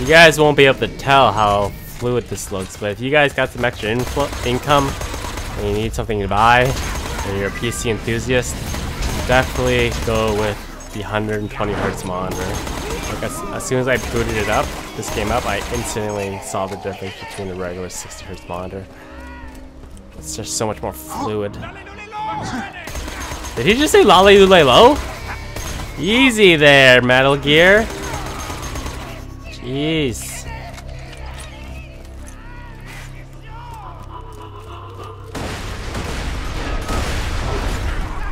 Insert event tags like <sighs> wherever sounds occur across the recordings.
You guys won't be able to tell how fluid this looks, but if you guys got some extra income and you need something to buy, and you're a PC enthusiast, definitely go with the 120 hertz monitor. Like as, as soon as I booted it up, this came up, I instantly saw the difference between the regular 60 hertz monitor. It's just so much more fluid. Did he just say lolly? Easy there, Metal Gear. Jeez.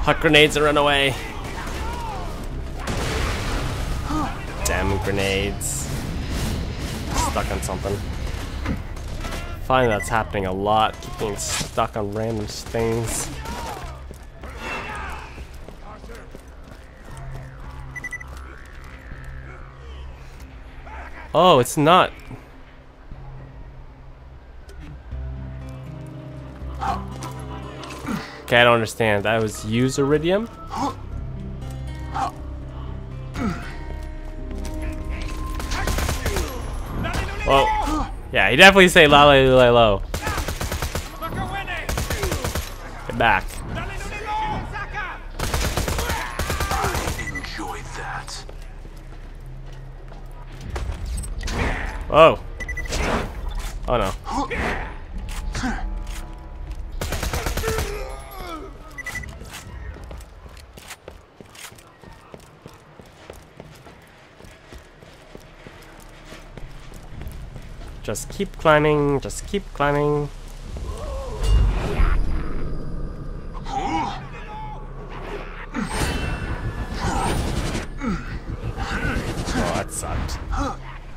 Hot grenades and run away. Damn grenades. Stuck on something. Find that's happening a lot. Keep getting stuck on random things. Oh, it's not. Okay, I don't understand. That was use eridium? Well, yeah, he definitely say la la la low. Get back. Oh. Oh no. Just keep climbing, just keep climbing.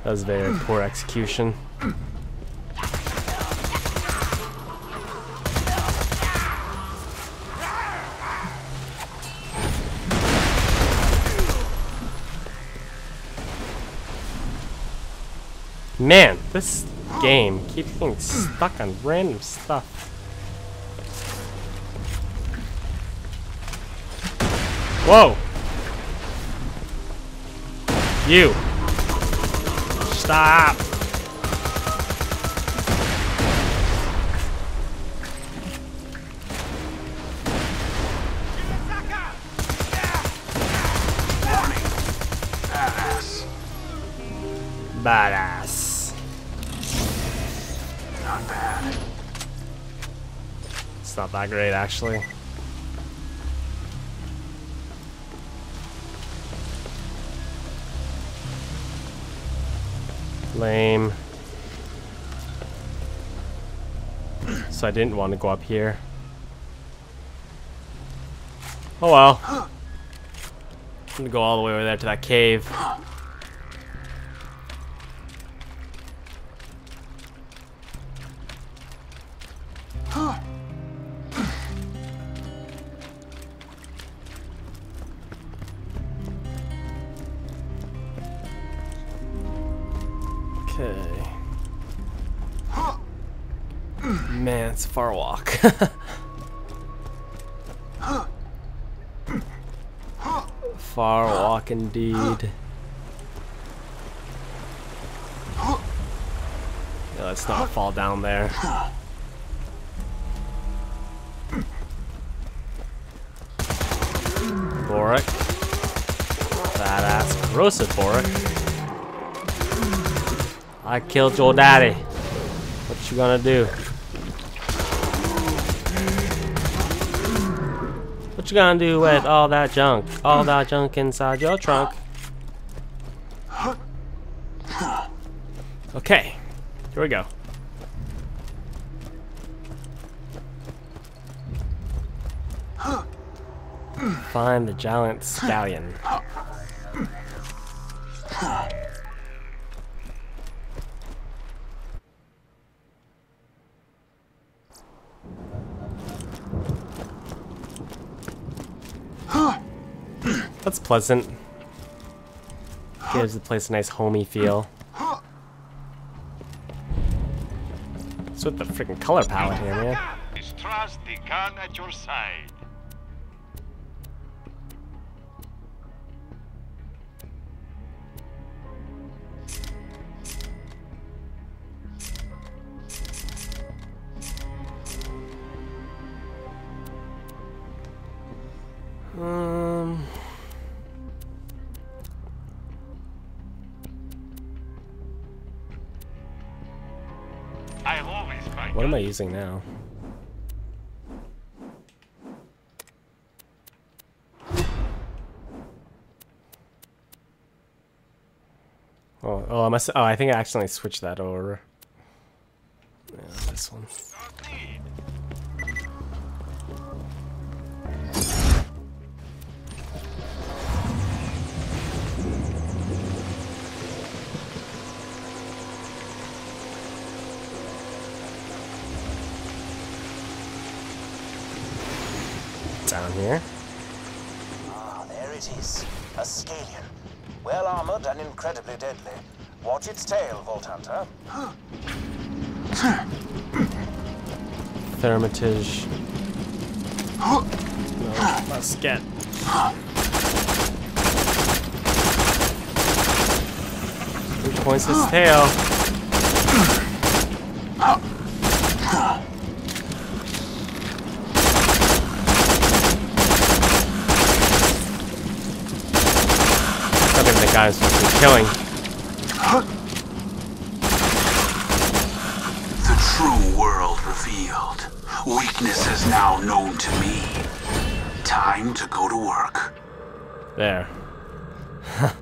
That was very poor execution. Man, this game keeps getting stuck on random stuff. Whoa! You! Stop! Badass. Not bad. It's not that great, actually. Lame. So I didn't want to go up here. Oh well. I'm gonna go all the way over there to that cave. Far walk. <laughs> far walk indeed. Yeah, let's not fall down there. Borok. Badass corrosive Borok. I killed your daddy. What you gonna do? You gonna do with <gasps> all that junk? All that junk inside your trunk? Okay, here we go. <gasps> Find the giant stallion. <gasps> <laughs> pleasant. Gives the place a nice homey feel. What's with the freaking color palette here, man? The gun at your side. What am I using now? Oh, oh, I must. Oh, I think I accidentally switched that over. Down here. Ah, there it is. A Scayllion. Well armored and incredibly deadly. Watch its tail, Vault Hunter. Thermitage. No, must get. Which points his tail? Not even the guy I'm supposed to be killing. The true world revealed. Weakness is now known to me. Time to go to work. There. <laughs> I'm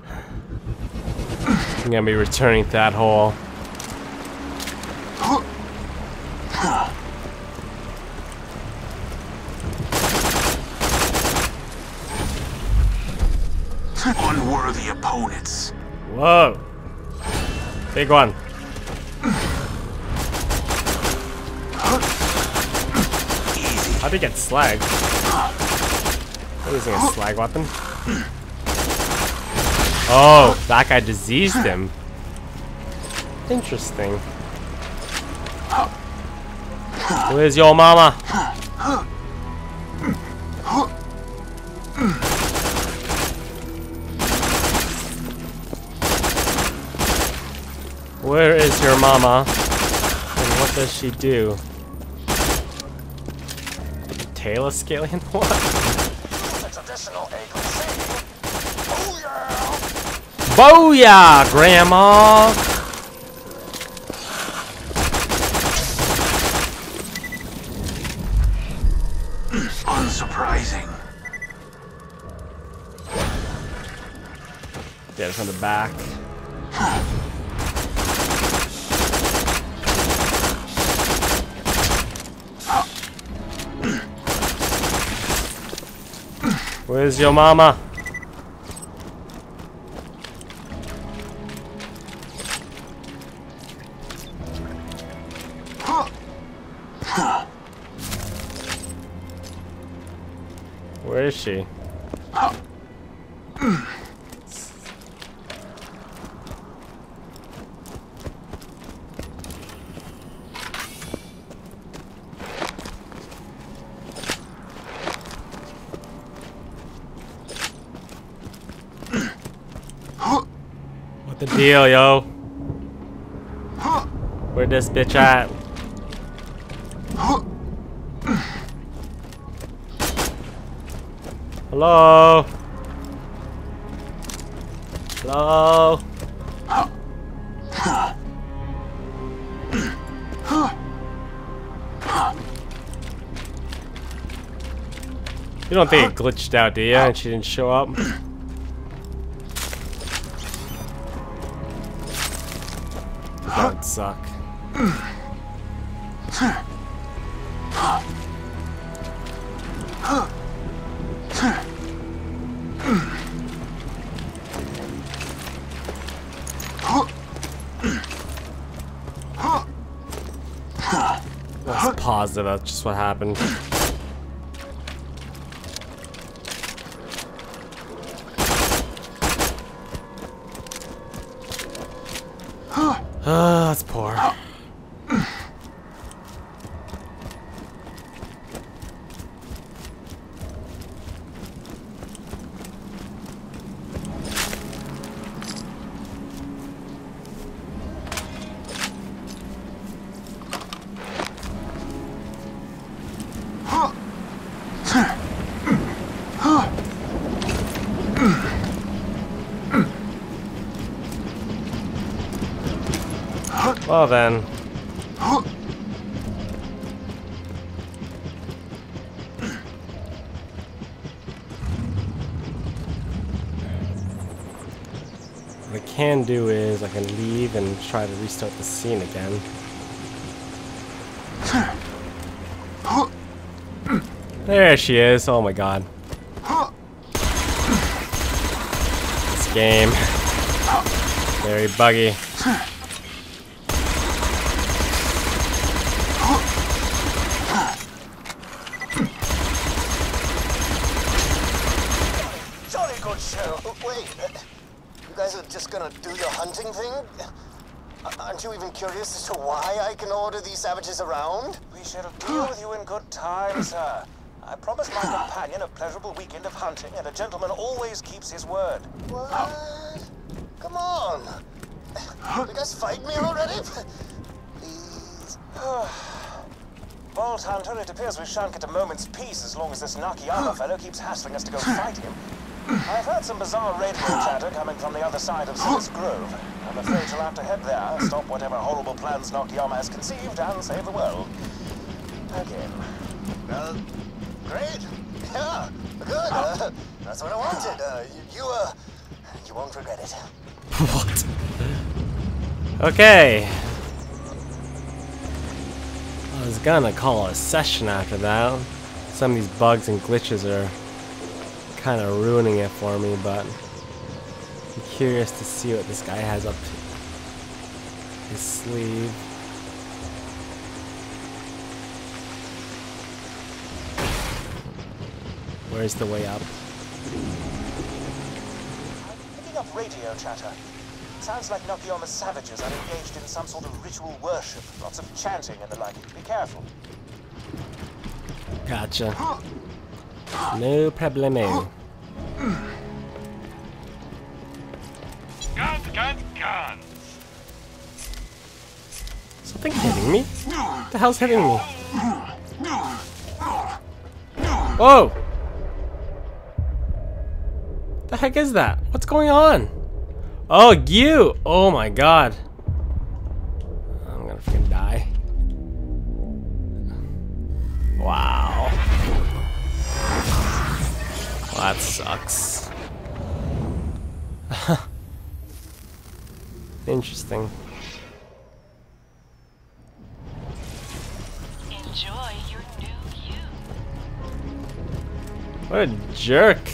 gonna be returning to that hole. Opponents. Whoa! Big one. How'd he get slagged? I'm using a slag weapon. Oh, that guy diseased him. Interesting. Where's your mama? Where is your mama? And what does she do? Tail of Scayllion? <laughs> What? The traditional Eagle. Yeah! Booyah, Grandma! Unsurprising. Get it from the back. Where's your mama? Where is she? Deal, yo? Where this bitch at? Hello? Hello? You don't think it glitched out, do you? And she didn't show up? That would suck. That's positive that's just what happened. Ah, that's poor. Well then. What I can do is I can leave and try to restart the scene again. There she is. Oh my god. This game. Very buggy. Jolly good show. Wait, uh, you guys are just gonna do your hunting thing? Aren't you even curious as to why I can order these savages around? We shall deal with you in good time, sir. I promised my <sighs> companion a pleasurable weekend of hunting, and a gentleman always keeps his word. What? Come on. You guys fight me already? Please. <sighs> Vault Hunter, it appears we shan't get a moment's peace as long as this Nakayama fellow keeps hassling us to go <sighs> fight him. I've heard some bizarre radio <sighs> chatter coming from the other side of Scylla's <gasps> Grove. I'm afraid you'll have to head there, stop whatever horrible plans Nakayama has conceived, and save the world. Again. Well, great. <laughs> Yeah, good. Uh, that's what I wanted. Uh, you, you, uh, you won't regret it. what? Okay. I was gonna call a session after that. Some of these bugs and glitches are kind of ruining it for me, but I'm curious to see what this guy has up his sleeve. Where's the way up? I'm picking up radio chatter. Sounds like Nakayama's savages are engaged in some sort of ritual worship. Lots of chanting and the like. Be careful. Gotcha. <laughs> No problemo. Guns, guns, guns. Something hitting me? What the hell's hitting me? Whoa! The heck is that? What's going on? Oh, you! Oh my god. That sucks. <laughs> Interesting. Enjoy your new you. What a jerk.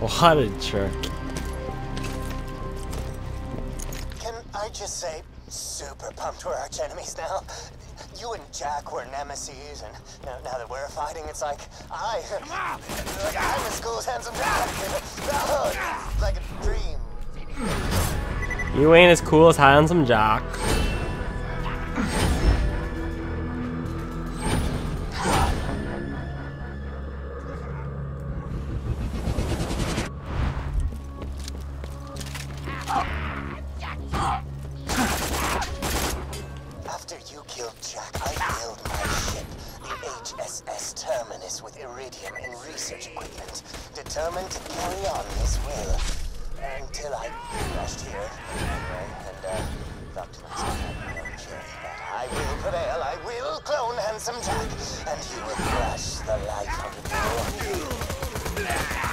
What a jerk. Can I just say, super pumped we're arch enemies now? You and Jack were nemesis, and now, now that we're fighting, it's like I, Come like I'm as cool as handsome Jack. Like a dream. You ain't as cool as Handsome Jack.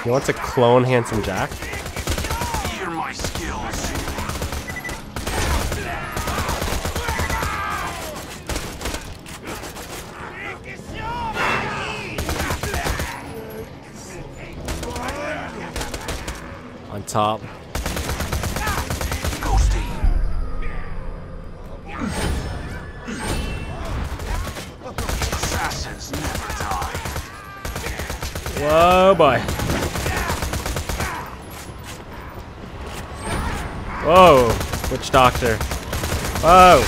You. Want to clone Handsome Jack? Hear my skills. On top. Assassins never die. Whoa, boy. Whoa, Witch Doctor. Whoa.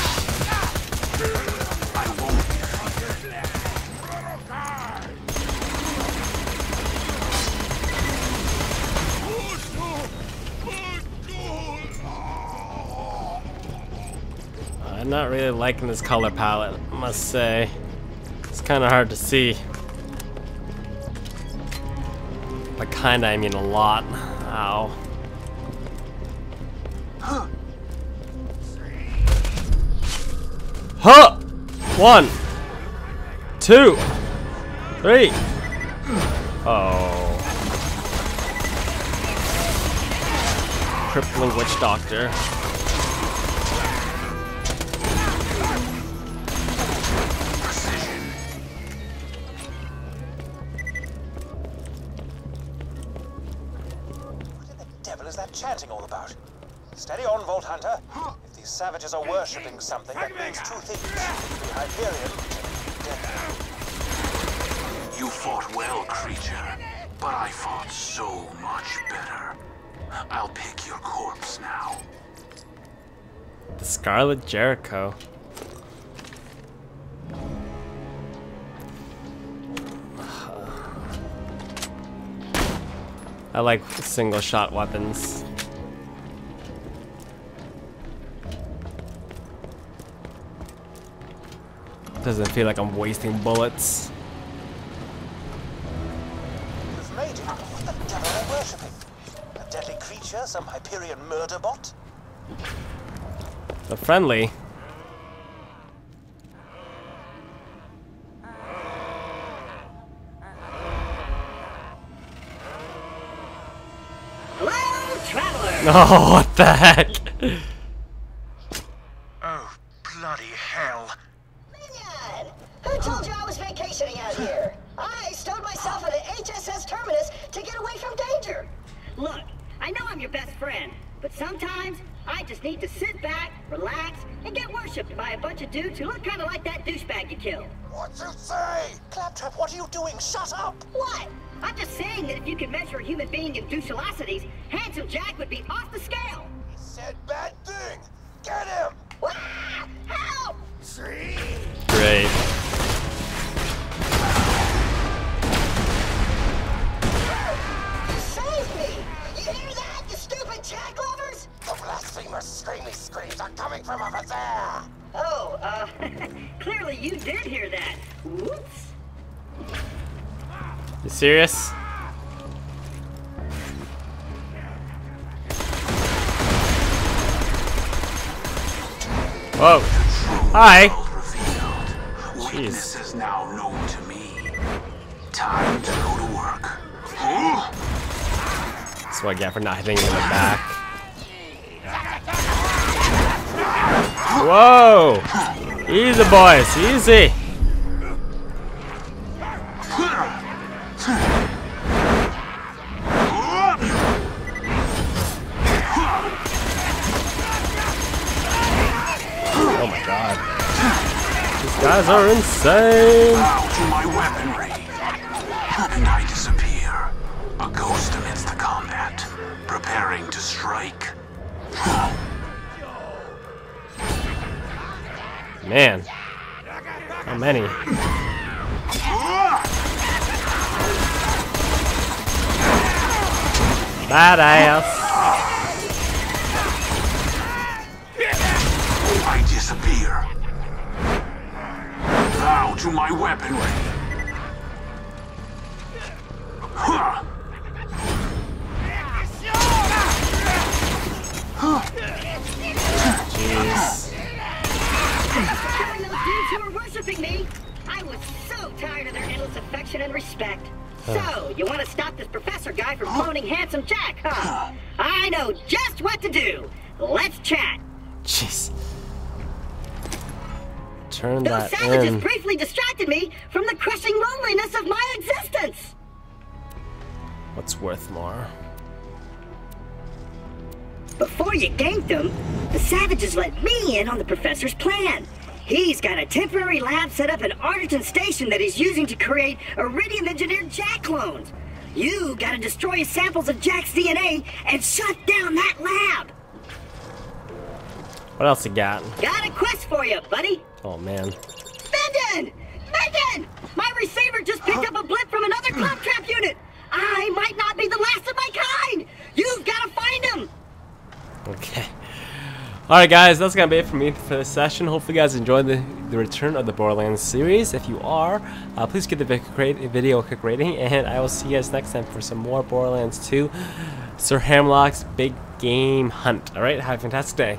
I'm not really liking this color palette, I must say. It's kind of hard to see. By kinda, I mean a lot. Ow. Huh! One, two, three. Oh. Crippling witch doctor. Savages are worshipping something, that means two things. The Hyperion dead. You fought well, creature, but I fought so much better. I'll pick your corpse now. The Scarlet Jericho. I like single shot weapons. Doesn't feel like I'm wasting bullets. You've made it. What the devil are worshipping? A deadly creature? Some Hyperion murder bot? The friendly. Hello, traveler. <laughs> Oh, what the heck? If you could measure a human being in douchelosities, Handsome Jack would be off the scale. He said bad thing! Get him! Ah! Help! See? Great. Save me! You hear that, you stupid Jack lovers? The blasphemer's screamy screams are coming from over there! Oh, uh, <laughs> clearly you did hear that. Whoops. You serious? Whoa. Hi. World revealed. Weakness is now known to me. Time to go to work. That's what I get for not hitting him in the back. Whoa! Easy, boys. Easy. Guys are insane. Bow to my weaponry. And I disappear. A ghost amidst the combat. Preparing to strike. Man. How many? Badass. To my weaponry. Huh. Jeez. Killing those dudes who were worshiping me. I was so tired of their endless affection and respect. So, you want to stop this professor guy from cloning Handsome Jack, huh? I know just what to do. Let's chat. Jeez. Turn Those that savages in. briefly distracted me from the crushing loneliness of my existence. What's worth more? Before you ganked them, the savages let me in on the professor's plan. He's got a temporary lab set up at Ardorton Station that he's using to create eridium engineered Jack clones. You gotta destroy samples of Jack's DNA and shut down that lab. What else you got? Got a quest for you, buddy. Oh man. Menden! Menden! My receiver just picked up a blip from another trap unit. I might not be the last of my kind. You've gotta find him. Okay. Alright guys, that's gonna be it for me for this session. Hopefully you guys enjoyed the, the return of the Borderlands series. If you are, uh, please give the video a quick rating, <laughs> and I will see you guys next time for some more Borderlands 2 Sir Hammerlock's Big Game Hunt. Alright, have a fantastic day.